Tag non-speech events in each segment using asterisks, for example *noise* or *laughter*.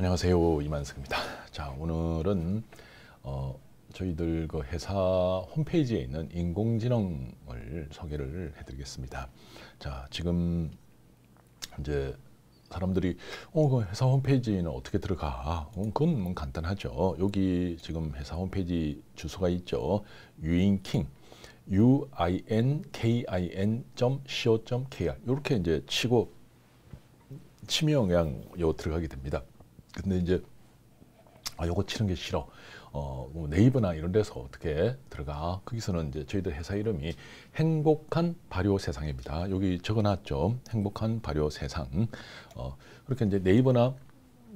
안녕하세요 이만석입니다. 자 오늘은 어, 저희들 그 회사 홈페이지에 있는 인공지능을 소개를 해드리겠습니다. 자 지금 이제 사람들이 어, 그 회사 홈페이지는 어떻게 들어가? 어, 그건 뭐 간단하죠. 여기 지금 회사 홈페이지 주소가 있죠. 유인킹 uinkin.co.kr 이렇게 이제 치고 치명 그냥 요 들어가게 됩니다. 근데 이제 아 요거 치는 게 싫어. 어, 뭐 네이버나 이런 데서 어떻게 들어가? 거기서는 이제 저희들 회사 이름이 행복한 발효 세상입니다. 여기 적어놨죠. 행복한 발효 세상. 어, 그렇게 이제 네이버나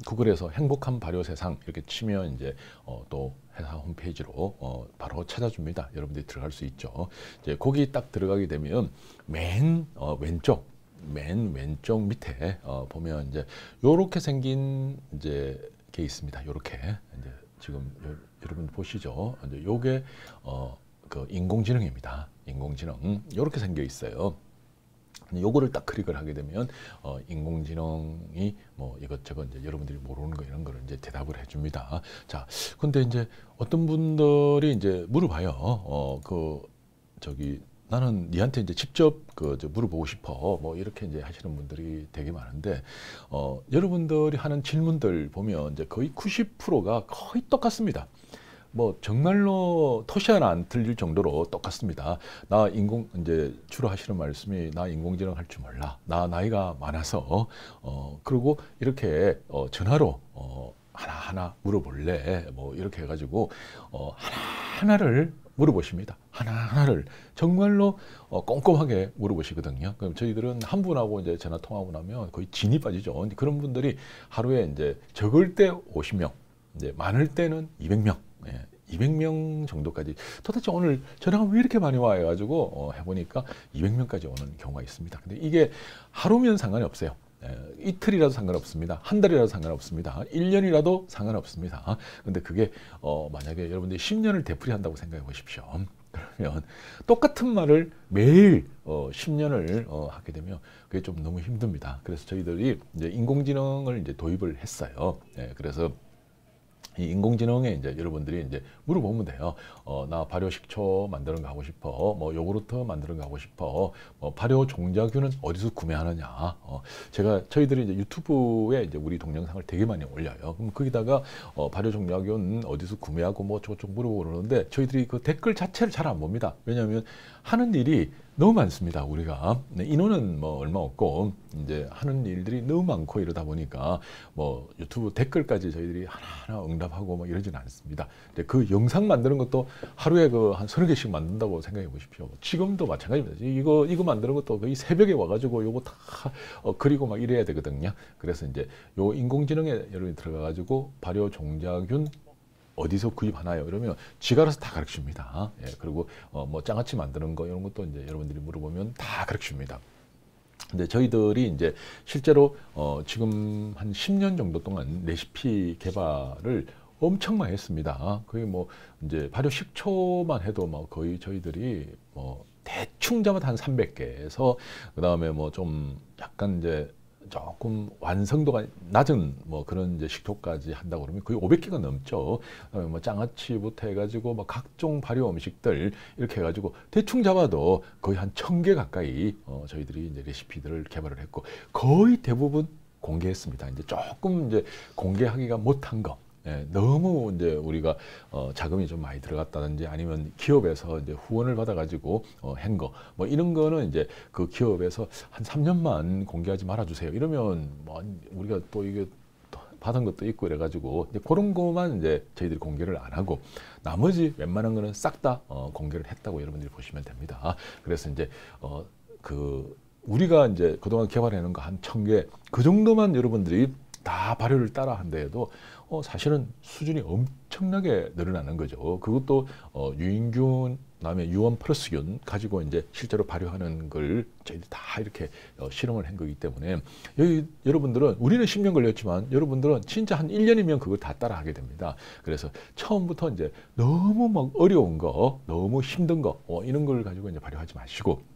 구글에서 행복한 발효 세상 이렇게 치면 이제 어, 또 회사 홈페이지로 어, 바로 찾아줍니다. 여러분들이 들어갈 수 있죠. 이제 거기 딱 들어가게 되면 맨 어, 왼쪽 맨 왼쪽 밑에 어, 보면 이제 요렇게 생긴 이제 게 있습니다. 요렇게 이제 지금 요, 여러분 보시죠. 이제 요게 어, 그 인공지능입니다. 인공지능 요렇게 생겨 있어요. 요거를 딱 클릭을 하게 되면 어, 인공지능이 뭐 이것저것 이제 여러분들이 모르는 거 이런 거를 이제 대답을 해줍니다. 자, 근데 이제 어떤 분들이 이제 물어봐요. 어, 그 저기 나는 니한테 이제 직접 그 물어보고 싶어 뭐 이렇게 이제 하시는 분들이 되게 많은데 어 여러분들이 하는 질문들 보면 이제 거의 90%가 거의 똑같습니다. 뭐 정말로 토시 하나 안 틀릴 정도로 똑같습니다. 나 인공 이제 주로 하시는 말씀이 나 인공지능 할 줄 몰라. 나 나이가 많아서 어 그리고 이렇게 어 전화로 어 하나 하나 물어볼래. 뭐 이렇게 해 가지고 어 하나 하나를 물어보십니다. 하나하나를 정말로 어, 꼼꼼하게 물어보시거든요. 그럼 저희들은 한 분하고 이제 전화 통화하고 나면 거의 진이 빠지죠. 그런 분들이 하루에 이제 적을 때 50명, 이제 많을 때는 200명, 예, 200명 정도까지 도대체 오늘 전화가 왜 이렇게 많이 와 해가지고 어, 해보니까 200명까지 오는 경우가 있습니다. 근데 이게 하루면 상관이 없어요. 이틀이라도 상관없습니다. 한 달이라도 상관없습니다. 1년이라도 상관없습니다. 근데 그게 어 만약에 여러분들이 10년을 되풀이한다고 생각해 보십시오. 그러면 똑같은 말을 매일 어 10년을 어 하게 되면 그게 좀 너무 힘듭니다. 그래서 저희들이 이제 인공지능을 이제 도입을 했어요. 예, 그래서 이 인공지능에 이제 여러분들이 이제 물어보면 돼요. 어, 나 발효 식초 만드는 거 하고 싶어. 뭐 요구르트 만드는 거 하고 싶어. 뭐 발효 종자균은 어디서 구매하느냐. 어, 제가 저희들이 이제 유튜브에 이제 우리 동영상을 되게 많이 올려요. 그럼 거기다가 어, 발효 종자균 어디서 구매하고 뭐 저쪽 물어보고 그러는데 저희들이 그 댓글 자체를 잘 안 봅니다. 왜냐하면 하는 일이 너무 많습니다. 우리가 네, 인원은 뭐 얼마 없고 이제 하는 일들이 너무 많고 이러다 보니까 뭐 유튜브 댓글까지 저희들이 하나하나 응답하고 뭐 이러지는 않습니다. 이제 그 영상 만드는 것도 하루에 그 한 서너 개씩 만든다고 생각해 보십시오. 지금도 마찬가지입니다. 이거 이거 만드는 것도 거의 새벽에 와가지고 요거 다 어, 그리고 막 이래야 되거든요. 그래서 이제 요 인공지능에 여러분이 들어가 가지고 발효 종자균 어디서 구입하나요? 이러면 지가 알아서 다 가르칩니다. 예, 그리고 어, 뭐 장아찌 만드는 거 이런 것도 이제 여러분들이 물어보면 다 가르칩니다. 근데 저희들이 이제 실제로 어, 지금 한 10년 정도 동안 레시피 개발을 엄청 많이 했습니다. 거의 뭐 이제 발효 식초만 해도 뭐 거의 저희들이 뭐 대충 잡아도 한 300개에서 그 다음에 뭐 좀 약간 이제 조금 완성도가 낮은 뭐 그런 이제 식초까지 한다고 그러면 거의 500개가 넘죠. 뭐 장아찌부터 해가지고 뭐 각종 발효 음식들 이렇게 해가지고 대충 잡아도 거의 한 천 개 가까이 어 저희들이 이제 레시피들을 개발을 했고 거의 대부분 공개했습니다. 이제 조금 이제 공개하기가 못한 거. 예, 너무 이제 우리가 어, 자금이 좀 많이 들어갔다든지 아니면 기업에서 이제 후원을 받아가지고 어, 한 거, 뭐 이런 거는 이제 그 기업에서 한 3년만 공개하지 말아주세요. 이러면 뭐 우리가 또 이게 받은 것도 있고 이래가지고 이제 그런 거만 이제 저희들이 공개를 안 하고 나머지 웬만한 거는 싹 다 어, 공개를 했다고 여러분들이 보시면 됩니다. 그래서 이제 어, 그 우리가 이제 그동안 개발해 놓은 거 한 천 개 그 정도만 여러분들이 다 발효를 따라 한다 해도 어, 사실은 수준이 엄청나게 늘어나는 거죠. 그것도 어, 유인균, 그다음에 유원 플러스균 가지고 이제 실제로 발효하는 걸 저희들이 다 이렇게 어, 실험을 한 거기 때문에 여기 여러분들은 우리는 10년 걸렸지만 여러분들은 진짜 한 1년이면 그걸 다 따라 하게 됩니다. 그래서 처음부터 이제 너무 막 어려운 거, 너무 힘든 거 어, 이런 걸 가지고 이제 발효하지 마시고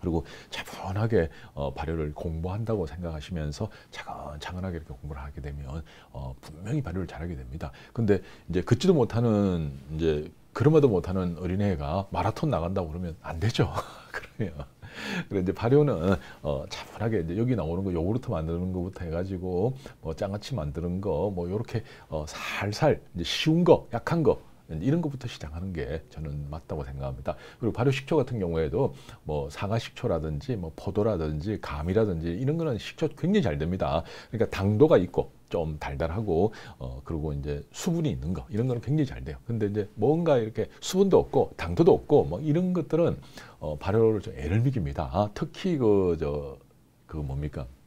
그리고 차분하게 어, 발효를 공부한다고 생각하시면서 차근차근하게 이렇게 공부를 하게 되면 어, 분명히 발효를 잘하게 됩니다. 근데 이제 걷지도 못하는 이제 그럼에도 못하는 어린애가 마라톤 나간다고 그러면 안 되죠. *laughs* 그러면 그래 이제 발효는 어, 차분하게 이제 여기 나오는 거 요구르트 만드는 거부터 해가지고 뭐 장아찌 만드는 거 뭐 요렇게 어, 살살 이제 쉬운 거 약한 거 이런 것부터 시작하는 게 저는 맞다고 생각합니다. 그리고 발효 식초 같은 경우에도 뭐 사과 식초라든지 뭐 포도라든지 감이라든지 이런 거는 식초 굉장히 잘 됩니다. 그러니까 당도가 있고 좀 달달하고 어 그리고 이제 수분이 있는 거 이런 거는 굉장히 잘 돼요. 근데 이제 뭔가 이렇게 수분도 없고 당도도 없고 뭐 이런 것들은 어 발효를 좀 애를 미깁니다. 아, 특히 그 저그 그 뭡니까 예,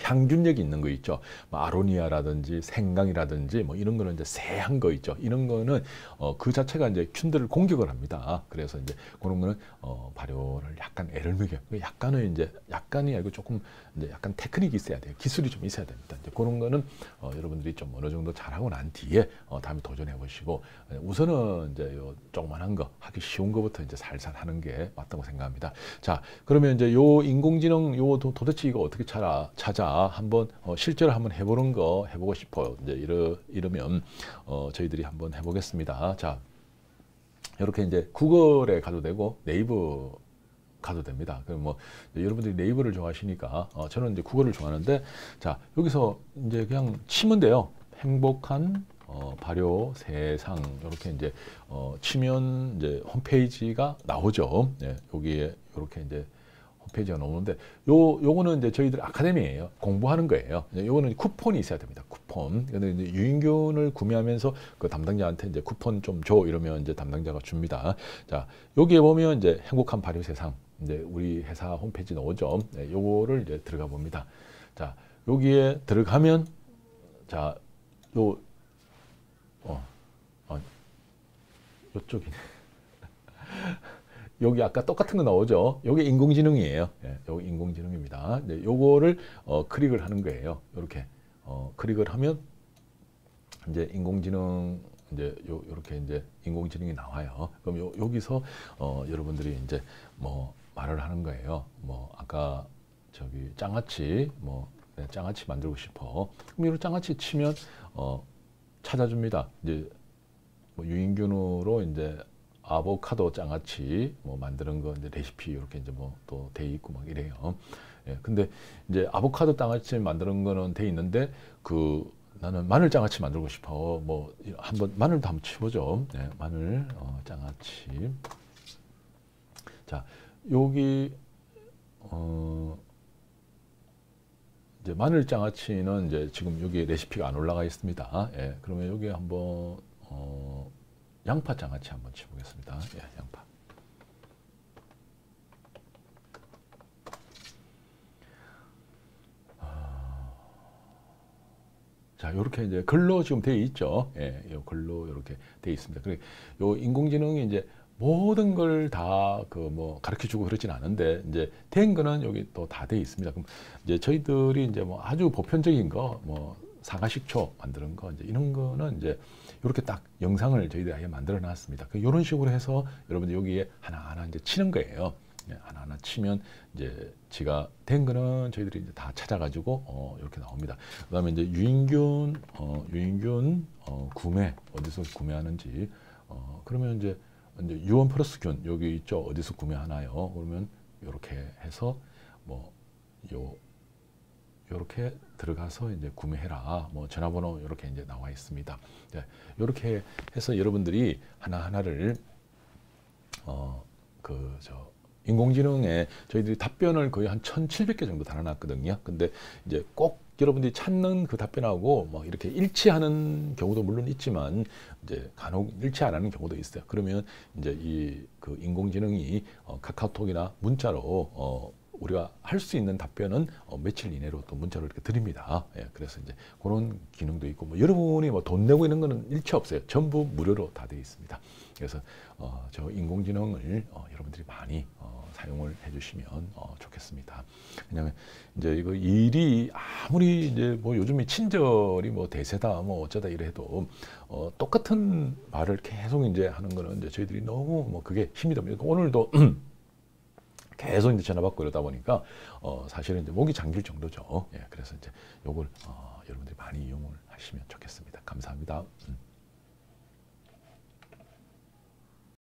향균력이 있는 거 있죠. 뭐 아로니아라든지 생강이라든지 뭐 이런 거는 이제 새한 거 있죠. 이런 거는 어, 그 자체가 이제 균들을 공격을 합니다. 그래서 이제 그런 거는 어, 발효를 약간 애를 먹여요. 그 약간은 이제 약간이 아니고 조금 이제 약간 테크닉이 있어야 돼요. 기술이 좀 있어야 됩니다. 그런 거는 어, 여러분들이 좀 어느 정도 잘하고 난 뒤에 어, 다음에 도전해 보시고 예, 우선은 이제 요 조그만한 거 하기 쉬운 거부터 이제 살살 하는 게 맞다고 생각합니다. 자, 그러면 이제 요 인공지능 요 도, 대체 이거 어떻게 찾아 찾아 한번 어, 실제로 한번 해보는 거 해보고 싶어요. 이제 이러 이러면 어, 저희들이 한번 해보겠습니다. 자, 이렇게 이제 구글에 가도 되고 네이버 가도 됩니다. 그럼 뭐 여러분들이 네이버를 좋아하시니까 어, 저는 이제 국어를 좋아하는데 자 여기서 이제 그냥 치면 돼요. 행복한 어, 발효 세상 이렇게 이제 어, 치면 이제 홈페이지가 나오죠. 네, 여기에 이렇게 이제 홈페이지가 나오는데 요 요거는 이제 저희들 아카데미예요. 공부하는 거예요. 요거는 쿠폰이 있어야 됩니다. 쿠폰. 근데 이제 유인균을 구매하면서 그 담당자한테 이제 쿠폰 좀 줘 이러면 이제 담당자가 줍니다. 자, 여기에 보면 이제 행복한 발효 세상 이제 우리 회사 홈페이지 나오죠. 네, 요거를 이제 들어가 봅니다. 자, 여기에 들어가면 자, 요 어, 어 요쪽이네. *laughs* 여기 아까 똑같은 거 나오죠. 여기 인공지능이에요. 예, 여기 인공지능입니다. 네, 요거를 어, 클릭을 하는 거예요. 이렇게 어, 클릭을 하면 이제 인공지능 이제 요, 요렇게 이제 인공지능이 나와요. 그럼 요, 여기서 어, 여러분들이 이제 뭐 말을 하는 거예요. 뭐 아까 저기 장아찌 뭐 네, 장아찌 만들고 싶어. 그럼 이런 장아찌 치면 어 찾아줍니다. 이제 뭐 유인균으로 이제 아보카도 장아찌 뭐 만드는 거 이제 레시피 이렇게 이제 뭐 또 돼 있고 막 이래요. 예, 근데 이제 아보카도 장아찌 만드는 거는 돼 있는데 그 나는 마늘 장아찌 만들고 싶어. 뭐 한번 마늘도 한번 치보죠. 네, 마늘 어, 장아찌. 자, 여기 어 이제 마늘 장아찌는 이제 지금 여기 레시피가 안 올라가 있습니다. 예, 그러면 여기 한번 어 양파 장아찌 한번 쳐보겠습니다. 예, 양파. 아, 자, 이렇게 이제 글로 지금 되어 있죠. 예, 요 글로 이렇게 되어 있습니다. 그리고 요 인공지능이 이제 모든 걸 다 그 뭐 가르쳐 주고 그러진 않은데 이제 된 거는 여기 또 다 돼 있습니다. 그럼 이제 저희들이 이제 뭐 아주 보편적인 거 뭐 사과식초 만드는 거 이제 이런 거는 이제 이렇게 딱 영상을 저희들이 아예 만들어 놨습니다. 그 이런 식으로 해서 여러분들 여기에 하나하나 이제 치는 거예요. 네, 하나하나 치면 이제 지가 된 거는 저희들이 이제 다 찾아가지고 어, 이렇게 나옵니다. 그다음에 이제 유인균 어, 유인균 어, 구매 어디서 구매하는지 어, 그러면 이제 이제 유원 플러스균 여기 있죠. 어디서 구매하나요? 그러면 이렇게 해서 뭐 요 요렇게 들어가서 이제 구매해라. 뭐 전화번호 이렇게 이제 나와 있습니다. 네, 이렇게 해서 여러분들이 하나 하나를 어 그 저 인공지능에 저희들이 답변을 거의 한 1,700개 정도 달아놨거든요. 근데 이제 꼭 여러분들이 찾는 그 답변하고 뭐 이렇게 일치하는 경우도 물론 있지만 이제 간혹 일치 안 하는 경우도 있어요. 그러면 이제 이 그 인공지능이 어 카카오톡이나 문자로 어 우리가 할 수 있는 답변은 어, 며칠 이내로 또 문자로 이렇게 드립니다. 예, 그래서 이제 그런 기능도 있고 뭐 여러분이 뭐 돈 내고 있는 거는 일체 없어요. 전부 무료로 다 되어 있습니다. 그래서 어, 저 인공지능을 어, 여러분들이 많이 어, 사용을 해주시면 어, 좋겠습니다. 왜냐하면 이제 이거 일이 아무리 이제 뭐 요즘에 친절이 뭐 대세다 뭐 어쩌다 이래도 어, 똑같은 말을 계속 이제 하는 거는 이제 저희들이 너무 뭐 그게 힘이 듭니다. 오늘도 *clears throat* 계속 이제 전화 받고 이러다 보니까 어 사실은 이제 목이 잠길 정도죠. 예, 그래서 이제 요걸 어 여러분들이 많이 이용을 하시면 좋겠습니다. 감사합니다. 음.